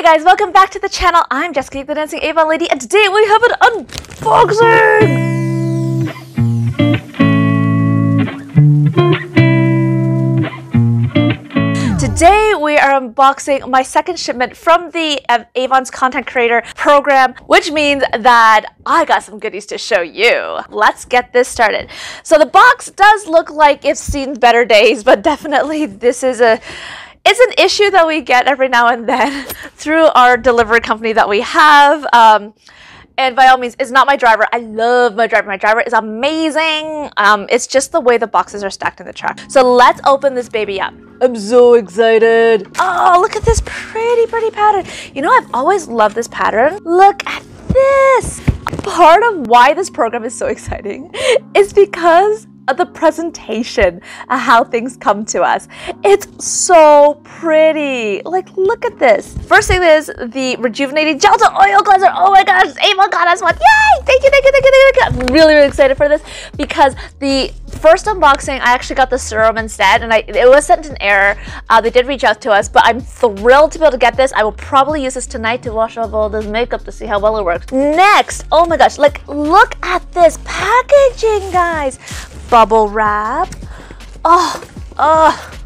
Hey guys, welcome back to the channel. I'm Jessica, the Dancing Avon Lady, and today we have an unboxing! Today we are unboxing my second shipment from the uh, Avon's content creator program, which means that I got some goodies to show you. Let's get this started. So the box does look like it's seen better days, but definitely this is a it's an issue that we get every now and then through our delivery company that we have. Um, and by all means, it's not my driver. I love my driver. My driver is amazing. Um, it's just the way the boxes are stacked in the truck. So let's open this baby up. I'm so excited. Oh, look at this pretty, pretty pattern. You know, I've always loved this pattern. Look at this. Part of why this program is so exciting is because the presentation of how things come to us. It's so pretty. Like, look at this. First thing is the Rejuvenating Gel to Oil Cleanser. Oh my gosh, Avon got us one. Yay! Thank you, thank you, thank you, thank you. I'm really, really excited for this because the first unboxing, I actually got the serum instead, and I it was sent in error. Uh, they did reach out to us, but I'm thrilled to be able to get this. I will probably use this tonight to wash off all this makeup to see how well it works. Next, oh my gosh, like look at this packaging, guys bubble wrap. Oh, oh.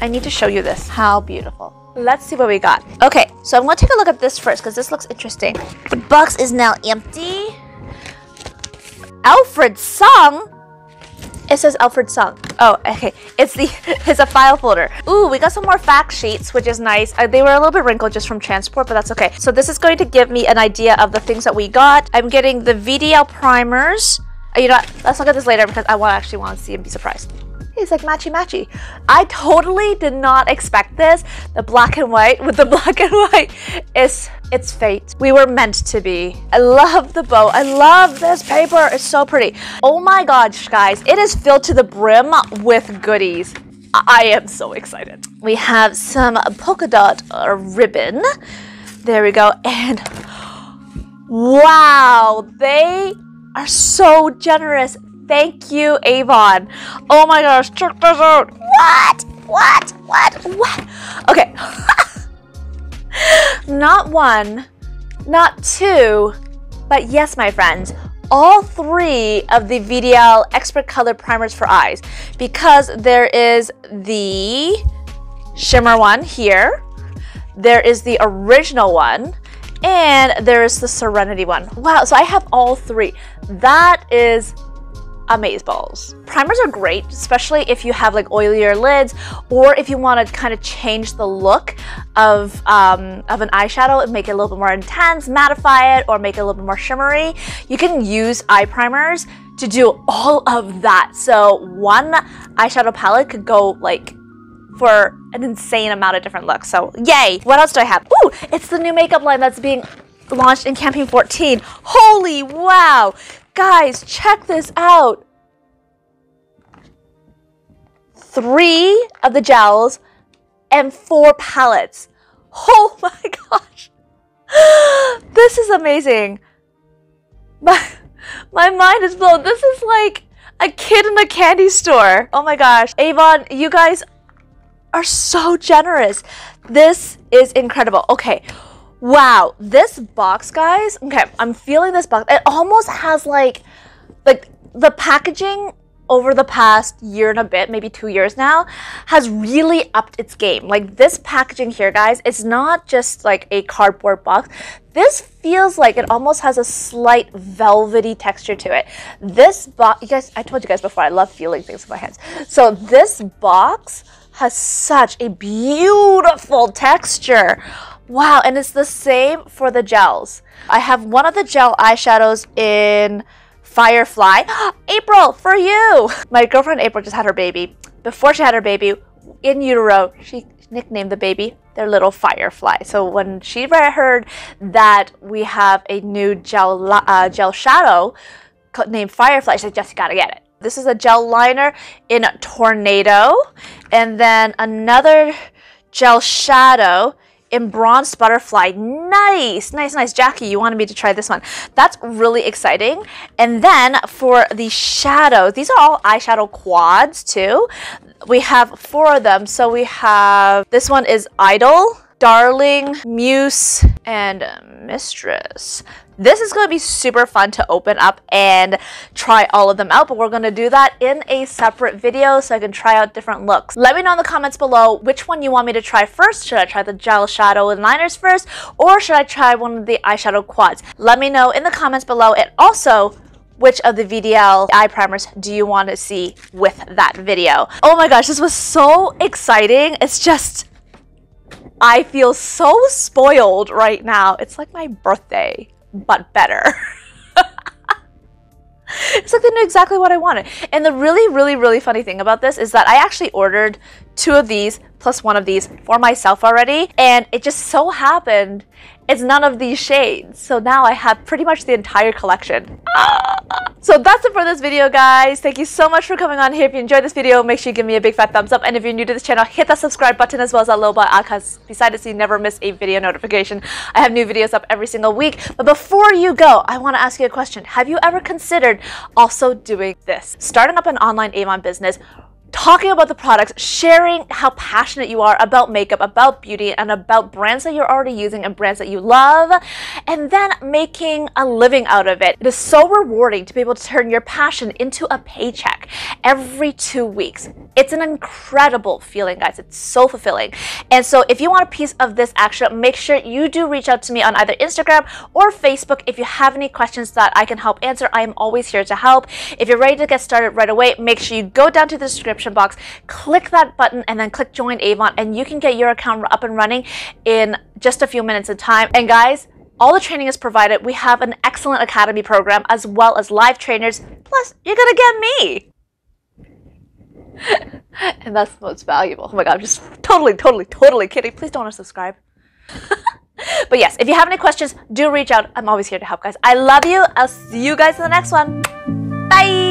I need to show you this. How beautiful. Let's see what we got. Okay, so I'm to take a look at this first because this looks interesting. The box is now empty. Alfred Sung? It says Alfred Sung. Oh, okay. It's the it's a file folder. Ooh, we got some more fact sheets, which is nice. Uh, they were a little bit wrinkled just from transport, but that's okay. So this is going to give me an idea of the things that we got. I'm getting the VDL primers. You know, what? let's look at this later because I want actually want to see and be surprised. He's like matchy matchy. I totally did not expect this. The black and white with the black and white is it's fate. We were meant to be. I love the bow. I love this paper. It's so pretty. Oh my gosh, guys. It is filled to the brim with goodies. I am so excited. We have some polka dot uh, ribbon. There we go. And wow, they are so generous. Thank you, Avon. Oh my gosh, check this out. What? What? What? What? Okay. not one, not two, but yes, my friends, all three of the VDL Expert Color Primers for Eyes because there is the shimmer one here, there is the original one, and there's the Serenity one. Wow, so I have all three. That is amazeballs. Primers are great, especially if you have like oilier lids or if you want to kind of change the look of, um, of an eyeshadow and make it a little bit more intense, mattify it, or make it a little bit more shimmery. You can use eye primers to do all of that. So one eyeshadow palette could go like for an insane amount of different looks. So yay! What else do I have? Ooh, it's the new makeup line that's being launched in campaign 14. Holy wow! Guys, check this out. Three of the gels and four palettes. Oh my gosh. This is amazing. My, my mind is blown. This is like a kid in a candy store. Oh my gosh. Avon, you guys are so generous. This is incredible. Okay. Wow, this box, guys. Okay, I'm feeling this box. It almost has like, like the packaging over the past year and a bit, maybe two years now, has really upped its game. Like this packaging here, guys, it's not just like a cardboard box. This feels like it almost has a slight velvety texture to it. This box, you guys, I told you guys before, I love feeling things with my hands. So this box has such a beautiful texture. Wow, and it's the same for the gels. I have one of the gel eyeshadows in Firefly. April, for you! My girlfriend April just had her baby. Before she had her baby, in utero, she nicknamed the baby their little Firefly. So when she heard that we have a new gel, uh, gel shadow named Firefly, she said, gotta get it. This is a gel liner in Tornado. And then another gel shadow in Bronze Butterfly. Nice, nice, nice. Jackie, you wanted me to try this one. That's really exciting. And then for the shadows, these are all eyeshadow quads too. We have four of them. So we have, this one is Idol. Darling, Muse, and Mistress. This is going to be super fun to open up and try all of them out, but we're going to do that in a separate video so I can try out different looks. Let me know in the comments below which one you want me to try first. Should I try the gel shadow and liners first, or should I try one of the eyeshadow quads? Let me know in the comments below, and also which of the VDL eye primers do you want to see with that video. Oh my gosh, this was so exciting. It's just, I feel so spoiled right now. It's like my birthday but better. it's like they knew exactly what I wanted. And the really, really, really funny thing about this is that I actually ordered two of these plus one of these for myself already. And it just so happened it's none of these shades. So now I have pretty much the entire collection. So that's it for this video, guys. Thank you so much for coming on here. If you enjoyed this video, make sure you give me a big fat thumbs up. And if you're new to this channel, hit that subscribe button as well as that little bell icon beside it so you never miss a video notification. I have new videos up every single week. But before you go, I want to ask you a question. Have you ever considered also doing this? Starting up an online Avon business, talking about the products, sharing how passionate you are about makeup, about beauty, and about brands that you're already using and brands that you love, and then making a living out of it. It is so rewarding to be able to turn your passion into a paycheck every two weeks. It's an incredible feeling, guys. It's so fulfilling. And so if you want a piece of this action, make sure you do reach out to me on either Instagram or Facebook if you have any questions that I can help answer. I am always here to help. If you're ready to get started right away, make sure you go down to the description description box, click that button and then click join Avon and you can get your account up and running in just a few minutes of time. And guys, all the training is provided. We have an excellent academy program as well as live trainers. Plus, you're gonna get me. and that's the most valuable. Oh my god, I'm just totally, totally, totally kidding. Please don't unsubscribe. but yes, if you have any questions, do reach out. I'm always here to help, guys. I love you. I'll see you guys in the next one. Bye.